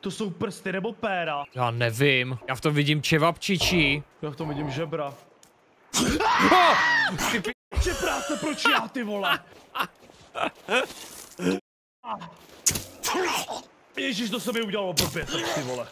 To jsou prsty nebo péra? Já nevím. Já v tom vidím čevapčičí. Já v tom vidím žebra. Oh! Ty pi... Práce, proč já, ty vole? Ježíš, to se mi udělalo blbě, tak ty vole.